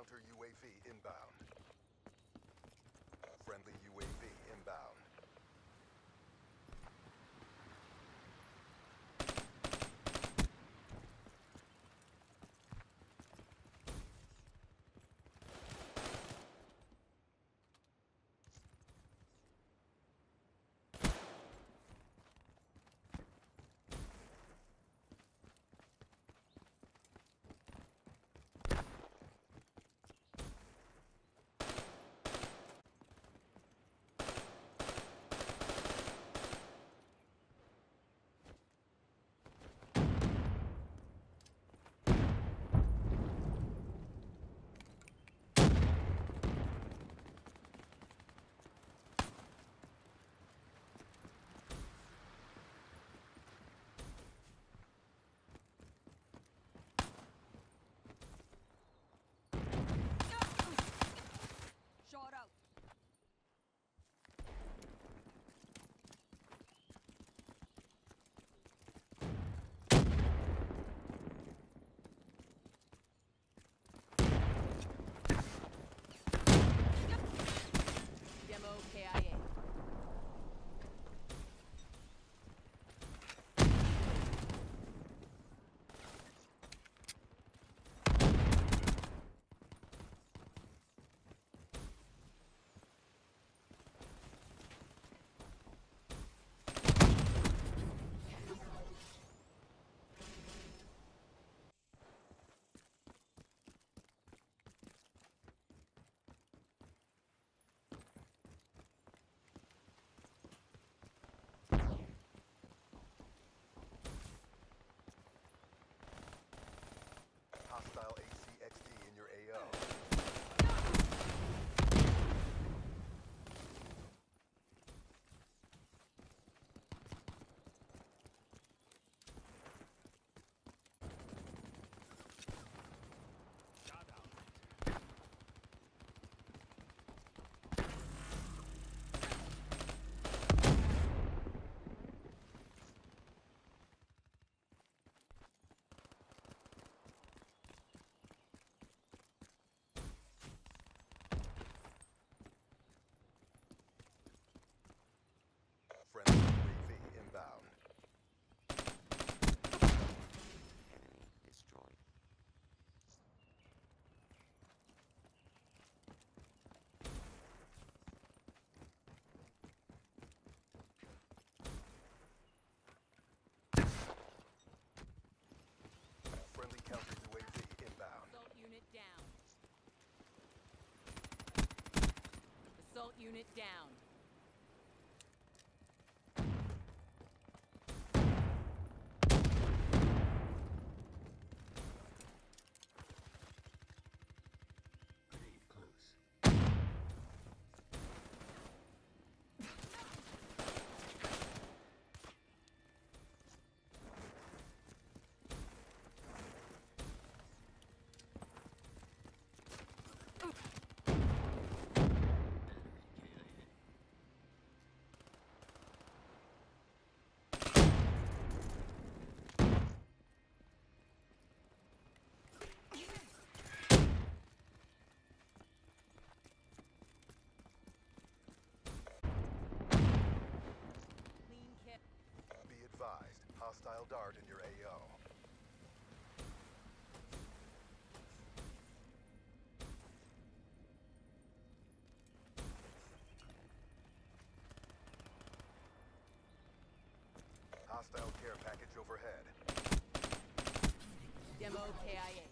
counter UAV inbound. unit down. hostile dart in your AO. Hostile care package overhead. Demo KIA.